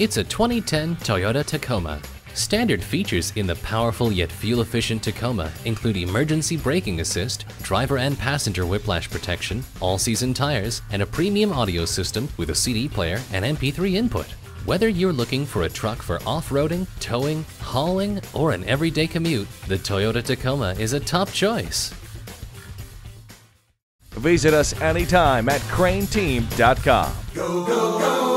It's a 2010 Toyota Tacoma. Standard features in the powerful yet fuel-efficient Tacoma include emergency braking assist, driver and passenger whiplash protection, all-season tires, and a premium audio system with a CD player and MP3 input. Whether you're looking for a truck for off-roading, towing, hauling, or an everyday commute, the Toyota Tacoma is a top choice. Visit us anytime at crainteam.com. Go, go, go.